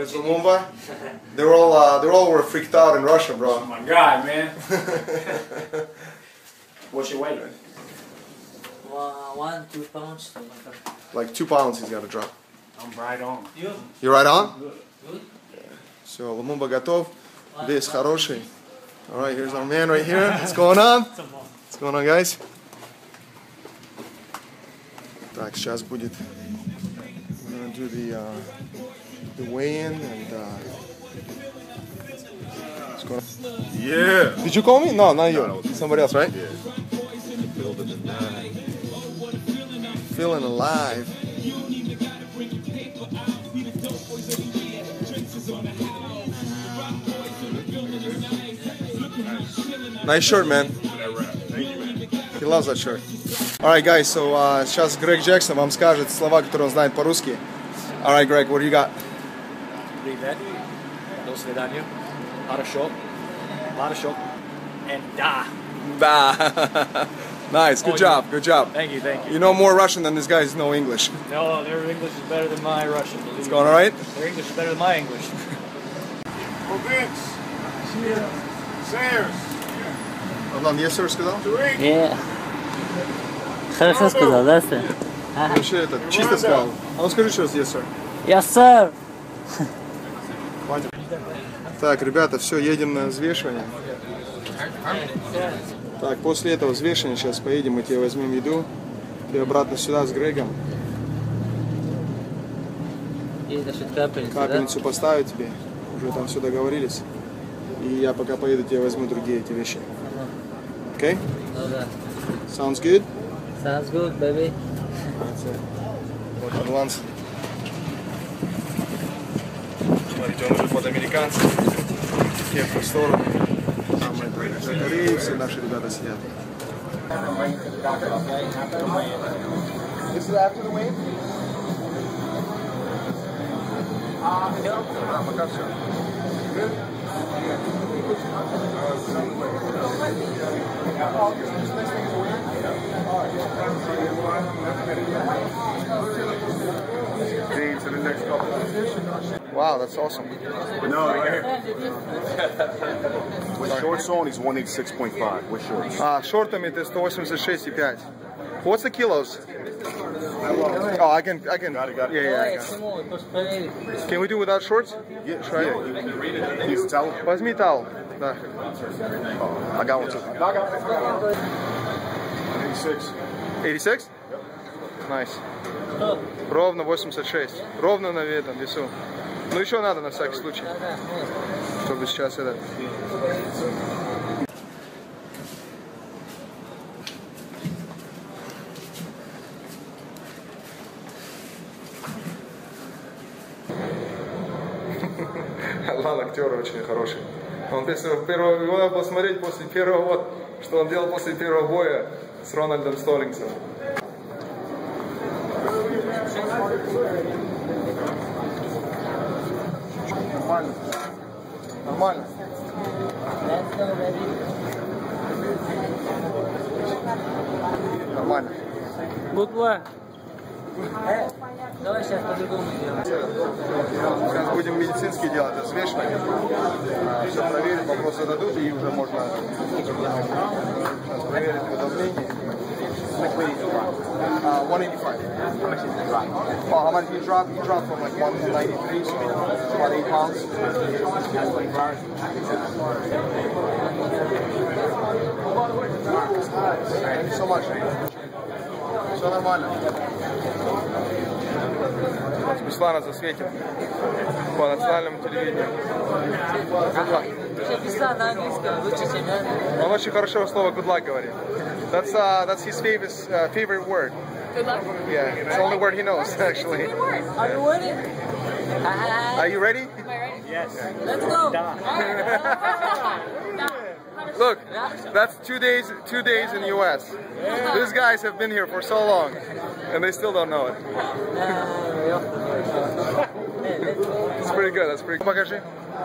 Uh, Это here's волчий. Lumumba. They're all uh, they're all were freaked out in Russia, Oh bro. my god, man. What's your weight? One, one, two pounds. like two pounds he's got to drop. I'm right on. You? You right on? Good? Все, Lumumba готов. Весь хороший. All right, here's our man right here. What's going on? What's going on, guys? Так, сейчас будет. We're gonna do the uh, the weigh-in and. Uh, what's going on? Yeah. Did you call me? No, not you. Somebody else, right? Feeling alive. Nice shirt, man. He loves that shirt. Alright, guys, so uh, сейчас Грег Джексон вам скажет слова, которые он знает по-русски. Alright, Greg, what do you got? Привет. До свидания. Хорошо. Хорошо. And da. Da. nice, good Oh, job, good job. Thank you, thank you. You know more Russian than these guys know English. No, their English is better than my Russian. believe It's me. going alright? Their English is better than my English. Vince. Sayers. Адлан, yes sir сказал? Yeah. Хорошо сказал, да, сэр? Вообще это, чисто сказал. А ну скажи еще раз, yes sir. Yes, sir. Хватит. Так, ребята, все, едем на взвешивание. Так, после этого взвешивания сейчас поедем, мы тебе возьмем еду. Ты обратно сюда с Грегом. Есть даже капельница, да? Капельницу поставить тебе. Уже там все договорились. И я пока поеду, тебе возьму другие эти вещи. Окей? Ну да. Sounds good? Sounds good, baby. That's it. Смотрите, он идет под американцев, кепка в сторону. Там это Кореи, все наши ребята сидят. This is after the wave? Uh, no. А, пока все. Good? Yeah. Oh, this next thing is weird? Yeah. All right. Wow, that's awesome. No, right here. With shorts on, he's 186.5. With shorts. А, шортами ты 186,5. What's the kilos? Oh, I can, I can. Got it, got it. Yeah, yeah, I Я got сниму, просто проверить. it. Can we do without shorts? Yeah, Try yeah. it. You, you read it. He's towel. Возьми тowel. Да. Oh, I got one too. 86. 86? Nice. Что? Ровно 86. Ровно на этом весу. Ну еще надо на всякий случай, чтобы сейчас это... Алан актер очень хороший. Он если первого, его надо посмотреть после первого, вот, что он делал после первого боя с Рональдом Столлингсом. Нормально. Нормально. Нормально. Э, Давай сейчас по-другому сделаем. Сейчас будем медицинские делать, взвешивание. Все проверим, вопросы дадут, и уже можно сейчас проверить его давление. Uh, 185. Oh, how much did you drop? You dropped from like 193, so about 8 pounds. Thank you so much. Все нормально. Беслана засветим по национальному телевидению. Вообще писала на английском лучше, чем я. Он очень хорошо слово good luck говорит. That's, uh, that's his favorite, uh, favorite word. Good luck. Yeah, it's the only word he knows, actually. Good word. Are you ready? Are you ready? Am I right? Yes. Let's go. Look, that's two days, two days in the U.S. These guys have been here for so long, and they still don't know it. It's pretty good. That's pretty. Покажи.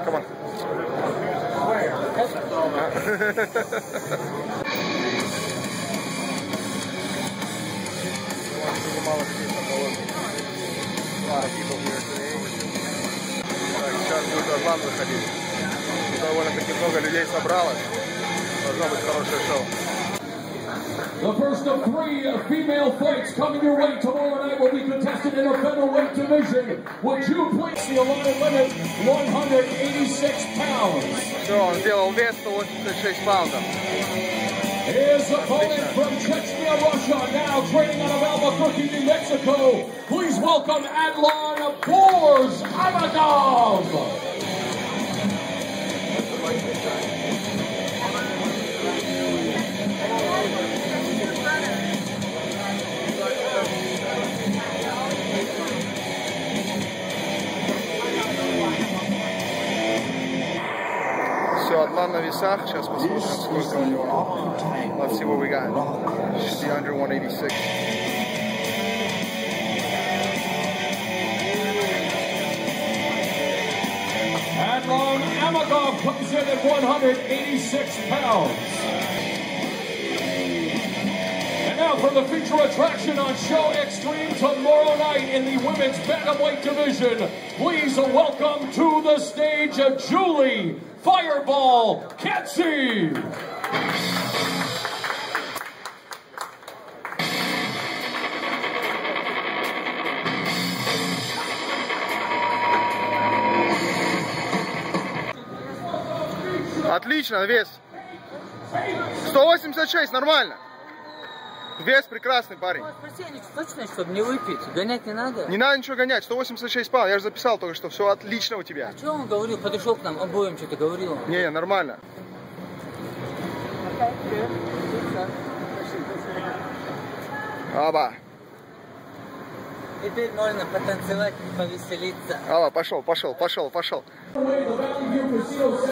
Come on. lot of people here today. Атлан выходить. Довольно-таки много людей собралось. Должно быть хорошее шоу. The first of three female fights coming your way tomorrow in the featherweight division. Would you please the allotted limit 186 pounds? Що, он сделал вес 186 паундов. His opponent from Chechnya, Russia, now training out of Albuquerque, New Mexico. Please welcome Adlan Borz Amagov. Одна на весах. Сейчас посмотрим, сколько у него. Let's see what we got. Should be under 186. Adlan Amagov comes in at 186 pounds now for the feature attraction on Show Extreme tomorrow night in the women's bantamweight division. Please welcome to the stage Julie Fireball Kedzie. Отлично, вес. 186, нормально. Вес прекрасный, парень. Спасение точно, чтобы не выпить. Гонять не надо. Не надо ничего гонять, 186 паунд. Я же записал только что, все отлично у тебя. Что он говорил? Подошел к нам обоим, что-то говорил. Не, не, нормально. Аба, Теперь можно потанцевать и повеселиться. Аба, пошел, пошел, пошел, пошел.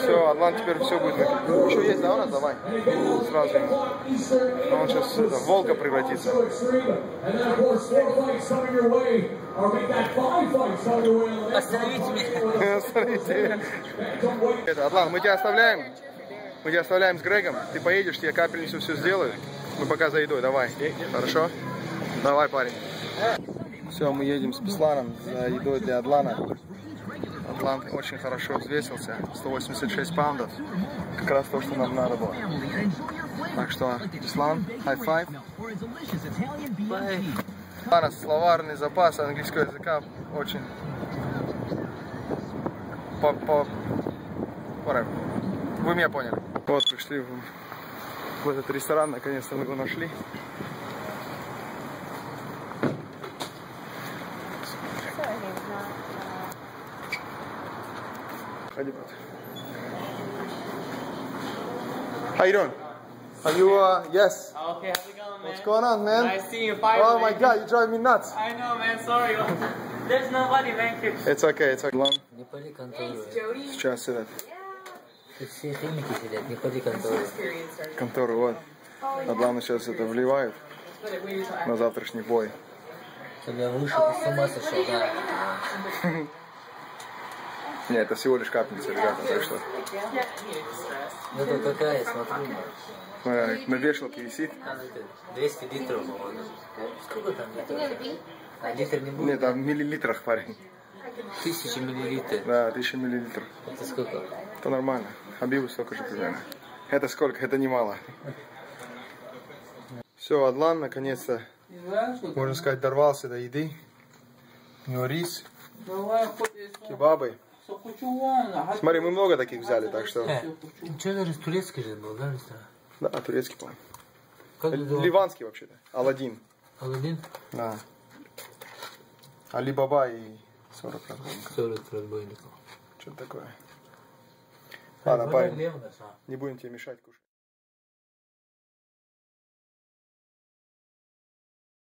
Все, Атлан теперь все будет. Ну, что есть, да, у нас? Давай. Сразу ему. А Он сейчас в волка превратится. Your way. Остановите меня. Это, Атлан, мы тебя оставляем. Мы тебя оставляем с Грегом. Ты поедешь, тебе капельницу все сделают. Мы пока за едой, давай. Хорошо? Давай, парень. Все, мы едем с Бесланом за едой для Атлана. Атлан очень хорошо взвесился. 186 паундов. Как раз то, что нам надо было. Так что, Беслан. У нас словарный запас английского языка очень по, по... Вы меня поняли. Вот, пришли в, в этот ресторан, наконец-то мы его нашли. Ходи, брат. How you doing? Are you, uh, yes. Okay, how's it going, man? What's going on, man? Nice seeing you. Fire Oh my god, you drive me nuts. I know, man. Sorry. There's nobody, man. It's okay, it's okay. Не ходи контору. сейчас этот, Тут все химики сидят, не ходи контору. контору, вот. Атлану сейчас это вливают на завтрашний бой. Чтобы я вышел, с ума сошел, да. Не, это всего лишь капельница, ребята, так что Ну то какая, смотри. э, на вешалке висит. Там это 200 литров. Сколько там литров? А литр не будет? Нет, там в миллилитрах, парень. Тысячи миллилитров. Да, тысяча миллилитров. Это сколько? Это нормально. Хабибу столько же примерно. Это сколько? Это немало. Все, Адлан наконец-то, можно сказать, дорвался до еды. У него рис, кебабы. Смотри, мы много таких взяли, так что... Э, что даже турецкий же был, да, ресторан? Да, турецкий, по? Ливанский вообще-то. Аладдин. Аладдин? Да. Али Баба и 40 разбойников. 40 разбойников. Что-то такое. Ладно, парень, не будем тебе мешать кушать.